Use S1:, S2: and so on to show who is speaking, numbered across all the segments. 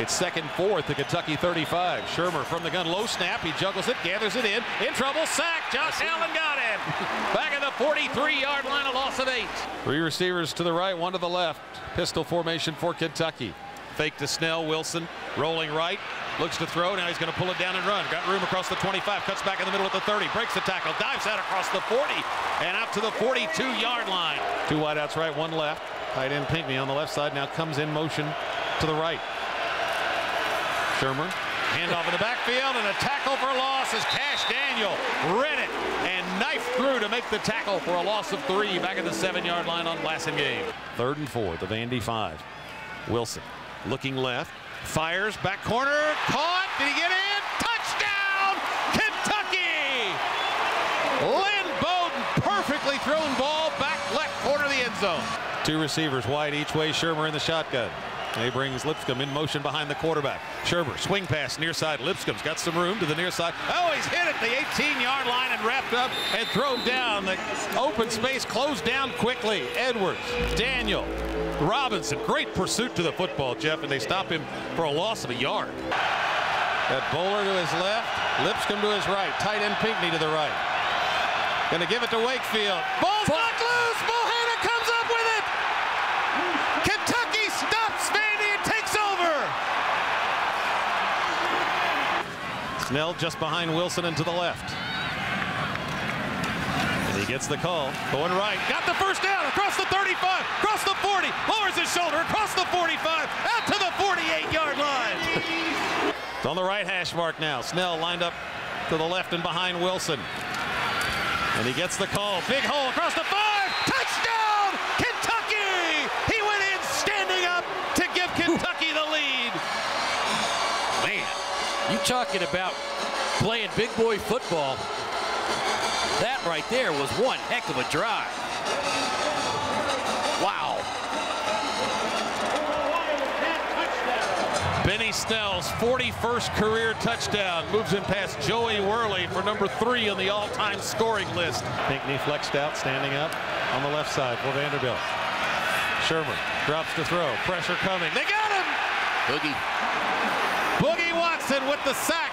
S1: It's second fourth to Kentucky 35. Shurmur from the gun, low snap. He juggles it, gathers it in. In trouble, sack. Josh Allen got him. Back at the 43-yard line, a loss of eight. Three receivers to the right, one to the left. Pistol formation for Kentucky. Fake to Snell, Wilson rolling right. Looks to throw. Now he's going to pull it down and run. Got room across the 25. Cuts back in the middle at the 30. Breaks the tackle. Dives out across the 40. And out to the 42-yard line. Two wideouts right, one left. Tight end Pinkney on the left side now comes in motion to the right. Shurmur. Handoff in the backfield and a tackle for loss as Cash Daniel read it and knife through to make the tackle for a loss of three back at the seven-yard line on Blasingame. Third and four, the Vandy five. Wilson looking left, fires back corner, caught. Did he get in? Touchdown, Kentucky! Lynn Bowden, perfectly thrown ball back left corner of the end zone. Two receivers wide each way. Shurmur in the shotgun. He brings Lipscomb in motion behind the quarterback. Shurmur, swing pass near side. Lipscomb's got some room to the near side. Oh, he's hit at the 18-yard line and wrapped up and thrown down. The open space closed down quickly. Edwards, Daniel, Robinson. Great pursuit to the football, Jeff, and they stop him for a loss of a yard. That bowler to his left, Lipscomb to his right. Tight end Pinkney to the right. Going to give it to Wakefield. Ball's knocked loose. Bohanna comes up with it. Kentucky stops Vandy and takes over. Snell just behind Wilson and to the left. And he gets the call. Going right. Got the first down across the 35, across the 40, lowers his shoulder across the 45, out to the 48-yard line. it's on the right hash mark now. Snell lined up to the left and behind Wilson. And he gets the call. Big hole across the five. Touchdown! Kentucky! He went in standing up to give Kentucky the lead.
S2: Man, you talking about playing big boy football. That right there was one heck of a drive. Wow.
S1: Benny Snell's 41st career touchdown moves him past Joey Worley for number three on the all-time scoring list. Pinkney flexed out, standing up on the left side for Vanderbilt. Shurmur drops to throw. Pressure coming. They got him!
S2: Boogie.
S1: Boogie Watson with the sack.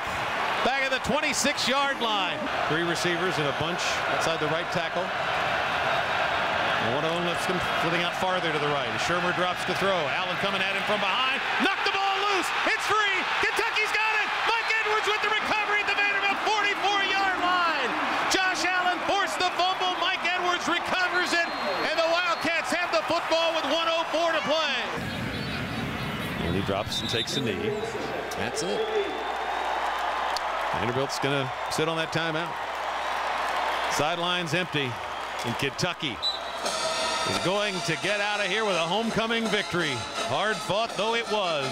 S1: Back at the 26-yard line. Three receivers in a bunch outside the right tackle. And one of them lifts them flipping out farther to the right. As Shurmur drops to throw. Allen coming at him from behind. Knocked the ball loose. It's free. Kentucky's got it. Mike Edwards with the recovery at the Vanderbilt 44-yard line. Josh Allen forced the fumble. Mike Edwards recovers it. And the Wildcats have the football with 104 to play. And he drops and takes a knee.
S2: That's it.
S1: Vanderbilt's going to sit on that timeout. Sidelines empty. And Kentucky is going to get out of here with a homecoming victory. Hard fought though it was.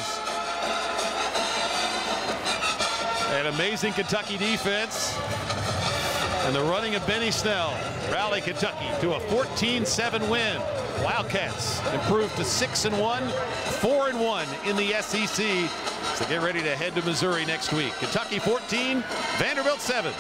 S1: An amazing Kentucky defense. And the running of Benny Snell rally Kentucky to a 14-7 win. Wildcats improved to 6 and 1, 4-1 in the SEC. So get ready to head to Missouri next week. Kentucky 14, Vanderbilt 7.